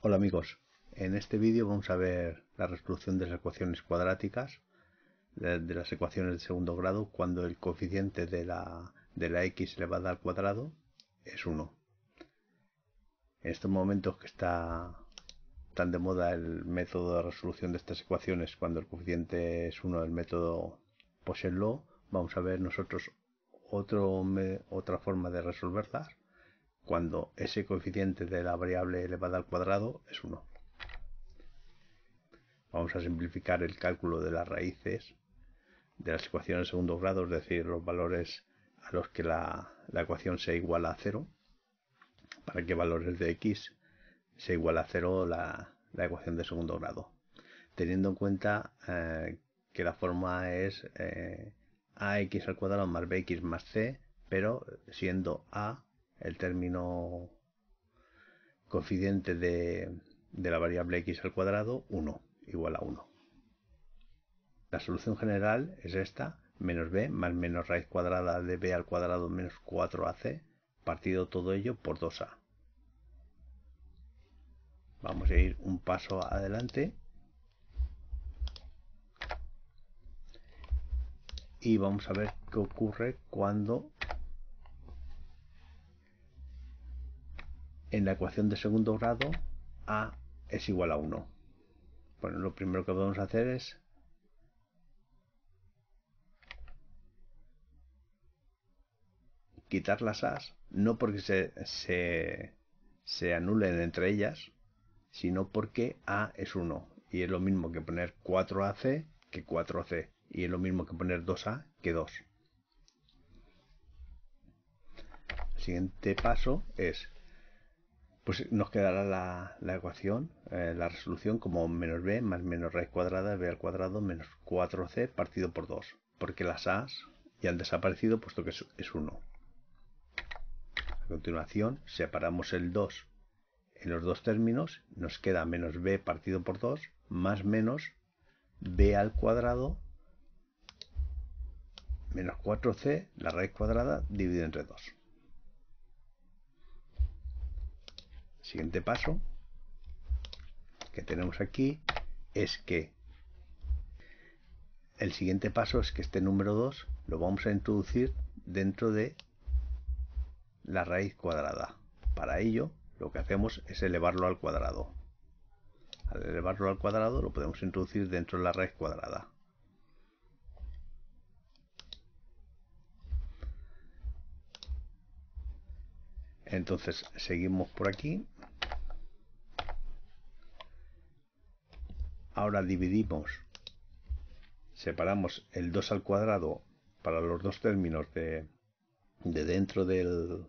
Hola amigos, en este vídeo vamos a ver la resolución de las ecuaciones cuadráticas de, las ecuaciones de segundo grado cuando el coeficiente de la, de la x elevada al cuadrado es 1. En estos momentos que está tan de moda el método de resolución de estas ecuaciones cuando el coeficiente es 1 del método Poisson-Law, vamos a ver nosotros otro, otra forma de resolverlas cuando ese coeficiente de la variable elevada al cuadrado es 1. Vamos a simplificar el cálculo de las raíces de las ecuaciones de segundo grado, es decir, los valores a los que la, ecuación sea igual a 0, para que valores de x sea igual a 0 la, ecuación de segundo grado, teniendo en cuenta eh, que la forma es eh, ax al cuadrado más bx más c, pero siendo a el término coeficiente de, la variable x al cuadrado 1 igual a 1. La solución general es esta, menos b más menos raíz cuadrada de b al cuadrado menos 4ac, partido todo ello por 2a. Vamos a ir un paso adelante y vamos a ver qué ocurre cuando en la ecuación de segundo grado a es igual a 1. Bueno, lo primero que podemos hacer es quitar las a's, no porque se, se, se anulen entre ellas, sino porque a es 1. Y es lo mismo que poner 4ac que 4c. Y es lo mismo que poner 2a que 2. El siguiente paso es pues nos quedará la, ecuación, eh, la resolución como menos b más menos raíz cuadrada de b al cuadrado menos 4c partido por 2, porque las a's ya han desaparecido puesto que es, 1. A continuación separamos el 2 en los dos términos, nos queda menos b partido por 2 más menos b al cuadrado menos 4c, la raíz cuadrada dividido entre 2. Siguiente paso que tenemos aquí es que el siguiente paso es que este número 2 lo vamos a introducir dentro de la raíz cuadrada. Para ello lo que hacemos es elevarlo al cuadrado. Al elevarlo al cuadrado lo podemos introducir dentro de la raíz cuadrada. Entonces seguimos por aquí Ahora dividimos, separamos el 2 al cuadrado para los dos términos de, dentro de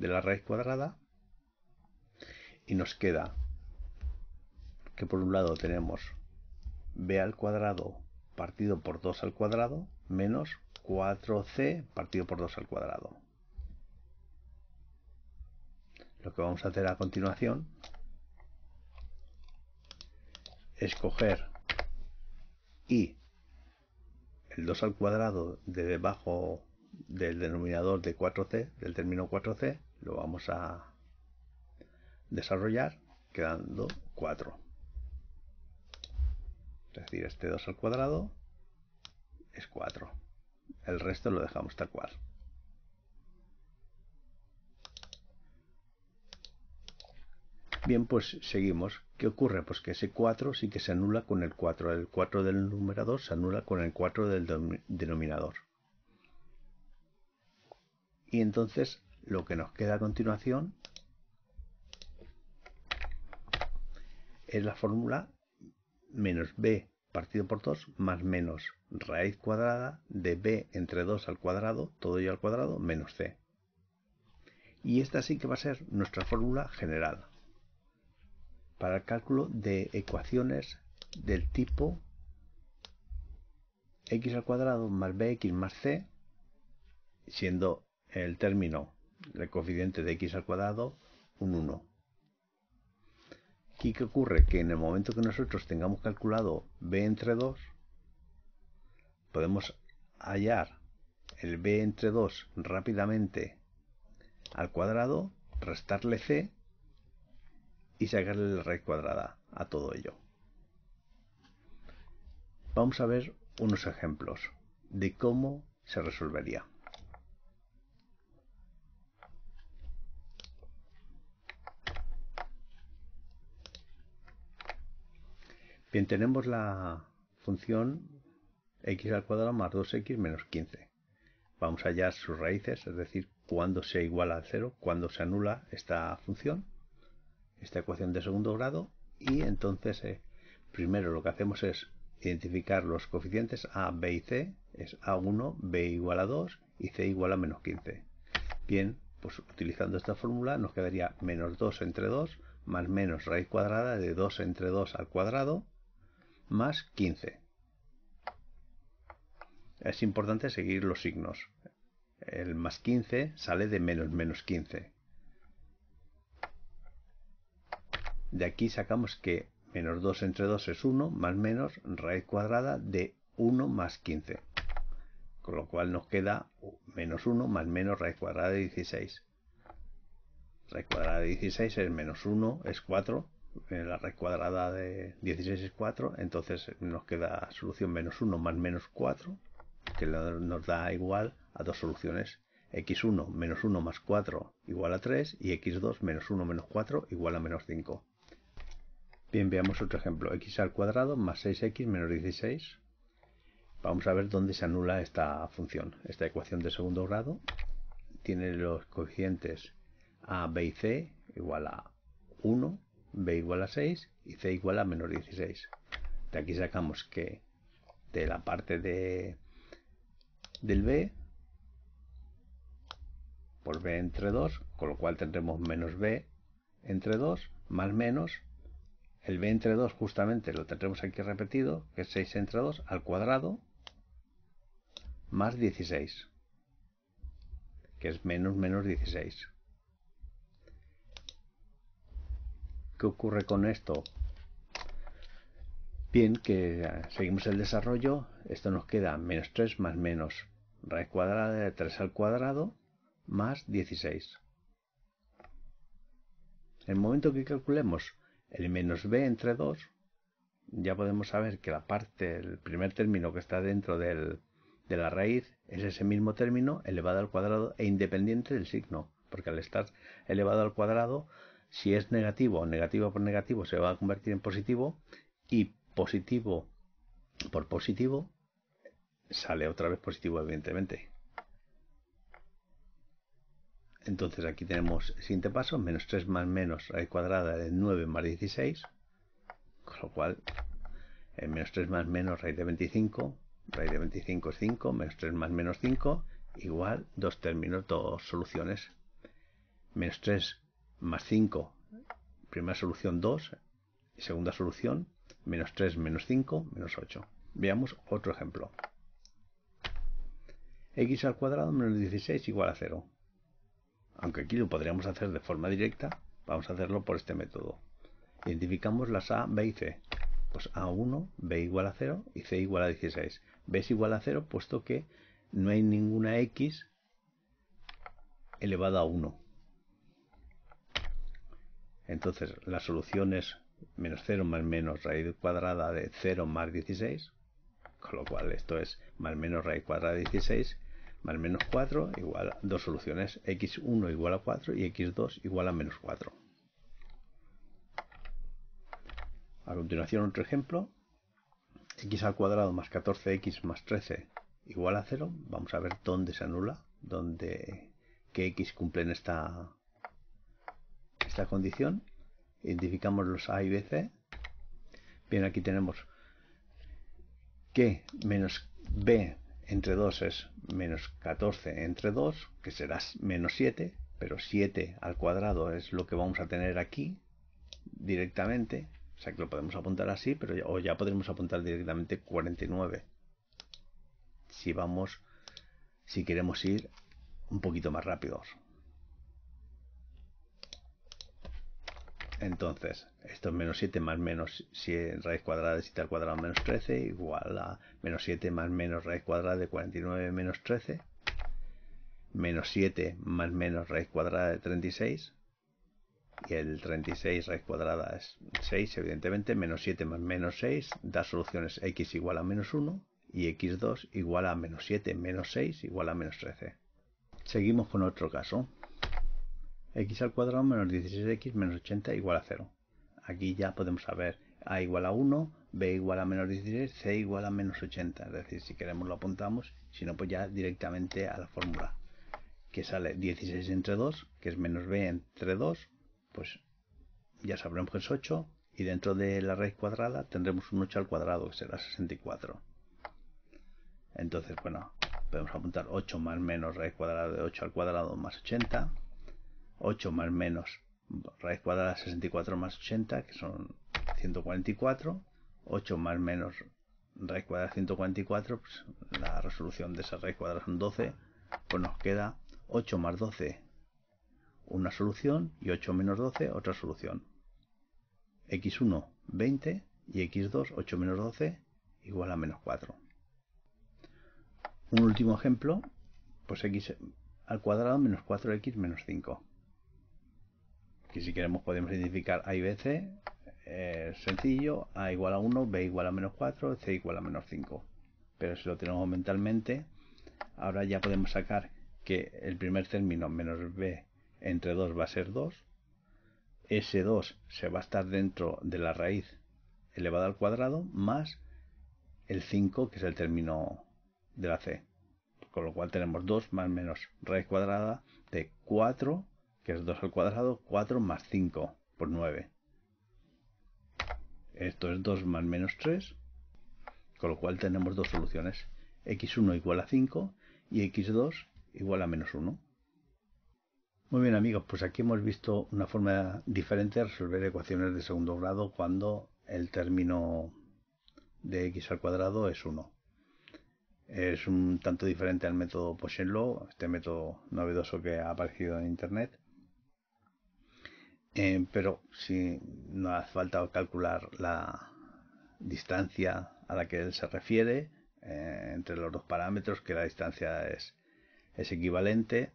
la raíz cuadrada y nos queda que por un lado tenemos b al cuadrado partido por 2 al cuadrado menos 4c partido por 2 al cuadrado. Lo que vamos a hacer a continuación escoger y el 2 al cuadrado de debajo del denominador de 4c, del término 4c, lo vamos a desarrollar quedando 4. Es decir, este 2 al cuadrado es 4. El resto lo dejamos tal cual. Bien, pues seguimos. ¿Qué ocurre? Pues que ese 4 sí que se anula con el 4. El 4 del numerador se anula con el 4 del denominador. Y entonces lo que nos queda a continuación es la fórmula menos b partido por 2 más menos raíz cuadrada de b entre 2 al cuadrado, todo ello al cuadrado, menos c. Y esta sí que va a ser nuestra fórmula general para el cálculo de ecuaciones del tipo x al cuadrado más bx más c, siendo el término, el coeficiente de x al cuadrado, un 1. ¿Y qué ocurre? Que en el momento que nosotros tengamos calculado b entre 2, podemos hallar el b entre 2 rápidamente al cuadrado, restarle c y sacarle la raíz cuadrada a todo ello. Vamos a ver unos ejemplos de cómo se resolvería. Bien, tenemos la función x al cuadrado más 2x menos 15. Vamos a hallar sus raíces, es decir, cuando se iguala a 0, cuando se anula esta función, esta ecuación de segundo grado, y entonces eh, primero lo que hacemos es identificar los coeficientes a, b y c, es a1, b igual a 2 y c igual a menos 15. Bien, pues utilizando esta fórmula nos quedaría menos 2 entre 2 más menos raíz cuadrada de 2 entre 2 al cuadrado más 15. Es importante seguir los signos. El más 15 sale de menos menos 15. De aquí sacamos que menos 2 entre 2 es 1, más menos raíz cuadrada de 1 más 15. Con lo cual nos queda menos 1 más menos raíz cuadrada de 16. Raíz cuadrada de 16 es menos 1, es 4 la raíz cuadrada de 16 es 4, entonces nos queda solución menos 1 más menos 4, que nos da igual a dos soluciones. x1 menos 1 más 4 igual a 3 y x2 menos 1 menos 4 igual a menos 5. Bien, veamos otro ejemplo. x al cuadrado más 6x menos 16. Vamos a ver dónde se anula esta función. Esta ecuación de segundo grado tiene los coeficientes a, b y c igual a 1 b igual a 6 y c igual a menos 16. De aquí sacamos que de la parte de, del b por b entre 2, con lo cual tendremos menos b entre 2 más menos el b entre 2 justamente lo tendremos aquí repetido, que es 6 entre 2 al cuadrado más 16, que es menos menos 16. ¿Qué ocurre con esto? Bien, que seguimos el desarrollo. Esto nos queda menos 3 más menos raíz cuadrada de 3 al cuadrado más 16. En el momento que calculemos el menos b entre 2, ya podemos saber que la parte, el primer término que está dentro de la raíz es ese mismo término elevado al cuadrado e independiente del signo, porque al estar elevado al cuadrado si es negativo, negativo por negativo se va a convertir en positivo y positivo por positivo sale otra vez positivo evidentemente. Entonces aquí tenemos el siguiente paso, menos 3 más menos raíz cuadrada de 9 más 16, con lo cual el menos 3 más menos raíz de 25, raíz de 25 es 5, menos 3 más menos 5, igual dos términos, dos soluciones. Menos 3 más 5, primera solución 2, y segunda solución menos 3 menos 5 menos 8. Veamos otro ejemplo. x al cuadrado menos 16 igual a 0. Aunque aquí lo podríamos hacer de forma directa, vamos a hacerlo por este método. Identificamos las a, b y c. Pues a1, b igual a 0 y c igual a 16. b es igual a 0 puesto que no hay ninguna x elevada a 1. Entonces la solución es menos 0 más menos raíz cuadrada de 0 más 16, con lo cual esto es más menos raíz cuadrada de 16 más menos 4 igual a dos soluciones, x1 igual a 4 y x2 igual a menos 4. A continuación otro ejemplo, x al cuadrado más 14x más 13 igual a 0. Vamos a ver dónde se anula, dónde, qué x cumplen esta, esta condición, identificamos los A y B, C. Bien, aquí tenemos que menos B entre 2 es menos 14 entre 2, que será menos 7, pero 7 al cuadrado es lo que vamos a tener aquí directamente. O sea que lo podemos apuntar así, pero ya, o ya podremos apuntar directamente 49. Si vamos, si queremos ir un poquito más rápidos. Entonces, esto es menos 7 más menos 7, raíz cuadrada de 7 al cuadrado menos 13 igual a menos 7 más menos raíz cuadrada de 49 menos 13 menos 7 más menos raíz cuadrada de 36 y el 36 raíz cuadrada es 6, evidentemente, menos 7 más menos 6 da soluciones x igual a menos 1 y x2 igual a menos 7 menos 6 igual a menos 13. Seguimos con otro caso. X al cuadrado menos 16x menos 80 igual a 0. Aquí ya podemos saber a igual a 1, b igual a menos 16, c igual a menos 80. Es decir, si queremos lo apuntamos, si no pues ya directamente a la fórmula que sale 16 entre 2, que es menos b entre 2, pues ya sabremos que es 8 y dentro de la raíz cuadrada tendremos un 8 al cuadrado que será 64. Entonces, bueno, podemos apuntar 8 más menos raíz cuadrada de 8 al cuadrado más 80. 8 más menos raíz cuadrada de 64 más 80, que son 144. 8 más menos raíz cuadrada de 144, pues la resolución de esa raíz cuadrada son 12, pues nos queda 8 más 12 una solución y 8 menos 12 otra solución. x1 20 y x2 8 menos 12 igual a menos 4. Un último ejemplo, pues x al cuadrado menos 4x menos 5. Que si queremos podemos identificar a y b, c. sencillo, a igual a 1, b igual a menos 4, c igual a menos 5. Pero si lo tenemos mentalmente, ahora ya podemos sacar que el primer término menos b entre 2 va a ser 2. Ese 2 se va a estar dentro de la raíz elevada al cuadrado más el 5 que es el término de la C. Con lo cual tenemos 2 más menos raíz cuadrada de 4, que es 2 al cuadrado, 4 más 5 por 9. Esto es 2 más menos 3, con lo cual tenemos dos soluciones. x1 igual a 5 y x2 igual a menos 1. Muy bien amigos, pues aquí hemos visto una forma diferente de resolver ecuaciones de segundo grado cuando el término de x al cuadrado es 1 es un tanto diferente al método Law, este método novedoso que ha aparecido en internet. Eh, pero si no hace falta calcular la distancia a la que él se refiere eh, entre los dos parámetros, que la distancia es, es equivalente.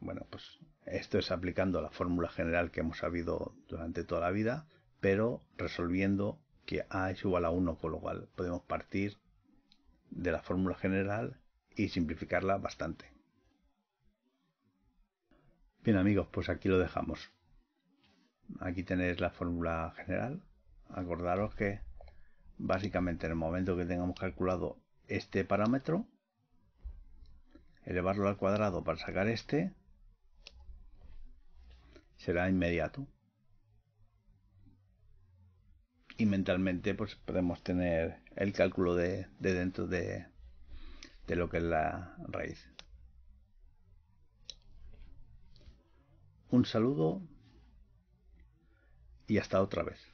Bueno, pues esto es aplicando la fórmula general que hemos sabido durante toda la vida, pero resolviendo que a es igual a 1, con lo cual podemos partir de la fórmula general y simplificarla bastante. Bien amigos, pues aquí lo dejamos. Aquí tenéis la fórmula general. Acordaros que básicamente en el momento que tengamos calculado este parámetro, elevarlo al cuadrado para sacar este, será inmediato y mentalmente pues podemos tener el cálculo de, dentro de, de lo que es la raíz. Un saludo y hasta otra vez.